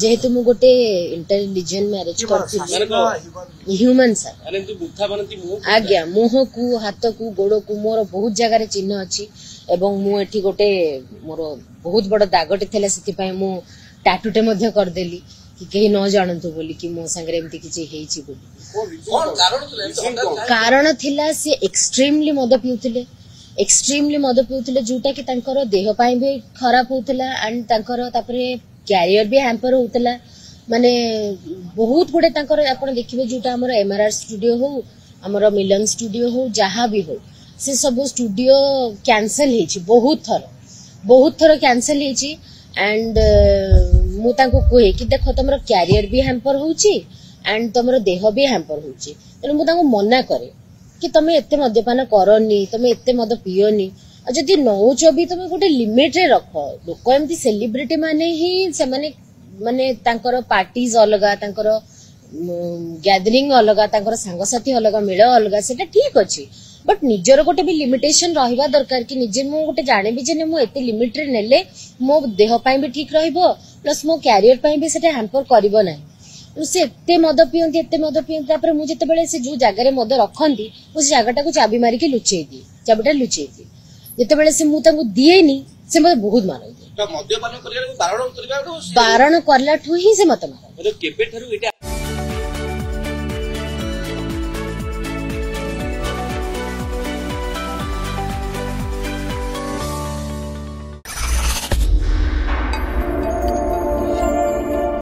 যেহেতু ମୁଁ ଗୋଟେ ଇଣ୍ଟର ରିଲିଜିଅନ ମ୍ୟାରେଜ କରିଥିଲି ହ୍ୟୁମାନ ସାର୍ ଆଜ୍ଞା ମୁହଁକୁ ହାତକୁ ଗୋଡକୁ ମୋର ବହୁତ ଜାଗାରେ ଚିହ୍ନ ଅଛି ଏବଂ ମୁଁ ଏଠି ଗୋଟେ ମୋର ବହୁତ ବଡ ଦାଗଟେ ଥିଲା ସେଥିପାଇଁ ମୁଁ ଟାଟୁଟେ ମଧ୍ୟ କରିଦେଲି କି କେହି ନ ଜାଣନ୍ତୁ ବୋଲି କି ମୋ ସାଙ୍ଗରେ ଏମିତି କିଛି ହେଇଛି ବୋଲି କାରଣ ଥିଲା ସିଏ ଏକ୍ସଟ୍ରିମଲି ମଦ ପିଉଥିଲେ ଏକ୍ସଟ୍ରିମଲି ମଦ ପିଉଥିଲେ ଯୋଉଟା କି ତାଙ୍କର ଦେହ ପାଇଁ ବି ଖରାପ ହଉଥିଲା ଆଣ୍ଡ ତାଙ୍କର ତାପରେ କ୍ୟାରିୟର ବି ହ୍ୟାମ୍ପର ହେଉଥିଲା ମାନେ ବହୁତ ଗୁଡ଼େ ତାଙ୍କର ଆପଣ ଦେଖିବେ ଯେଉଁଟା ଆମର ଏମ୍ଆର୍ଆର୍ ଷ୍ଟୁଡ଼ିଓ ହେଉ ଆମର ମିଲନ ଷ୍ଟୁଡ଼ିଓ ହେଉ ଯାହା ବି ହେଉ ସେ ସବୁ ଷ୍ଟୁଡ଼ିଓ କ୍ୟାନସଲ୍ ହେଇଛି ବହୁତ ଥର ବହୁତ ଥର କ୍ୟାନସଲ୍ ହେଇଛି ଆଣ୍ଡ ମୁଁ ତାଙ୍କୁ କୁହେ କି ଦେଖ ତମର କ୍ୟାରିୟର ବି ହ୍ୟାମ୍ପର ହେଉଛି ଆଣ୍ଡ ତମର ଦେହ ବି ହ୍ୟାମ୍ପର ହେଉଛି ତେଣୁ ମୁଁ ତାଙ୍କୁ ମନା କରେ କି ତମେ ଏତେ ମଦ୍ୟପାନ କରନି ତମେ ଏତେ ମଦ ପିଅନି ଯଦି ନଉଛ ବି ତମେ ଗୋଟେ ଲିମିଟରେ ରଖ ଲୋକ ଏମିତି ସେଲିବ୍ରିଟି ମାନେ ହିଁ ସେମାନେ ମାନେ ତାଙ୍କର ପାର୍ଟିଜ ଅଲଗା ତାଙ୍କର ଗ୍ୟାଦରିଂ ଅଲଗା ତାଙ୍କର ସାଙ୍ଗସାଥି ଅଲଗା ମେଳ ଅଲଗା ସେଟା ଠିକ ଅଛି ବଟ୍ ନିଜର ଗୋଟେ ବି ଲିମିଟେସନ ରହିବା ଦରକାର କି ନିଜେ ମୁଁ ଗୋଟେ ଜାଣିବି ଯେ ମୁଁ ଏତେ ଲିମିଟରେ ନେଲେ ମୋ ଦେହ ପାଇଁ ବି ଠିକ ରହିବ ପ୍ଲସ୍ ମୋ କ୍ୟାରିୟର ପାଇଁ ବି ସେଟା ହ୍ୟାମ୍ପର କରିବ ନାହିଁ ସେ ଏତେ ମଦ ପିଅନ୍ତି ଏତେ ମଦ ପିଅନ୍ତି ତାପରେ ମୁଁ ଯେତେବେଳେ ସେ ଯୋଉ ଜାଗାରେ ମଦ ରଖନ୍ତି ମୁଁ ସେ ଜାଗାଟାକୁ ଚାବି ମାରିକି ଲୁଚେଇ ଦିଏ ଚାବିଟା ଲୁଚେଇ ଦିଏ ଯେତେବେଳେ ସେ ମୁଁ ତାଙ୍କୁ ଦିଏନି ସେ ମତେ ବହୁତ ମାରନ୍ତି ବାରଣ କଲାଠୁ ହିଁ ସେ ମତେ ମାରନ୍ତି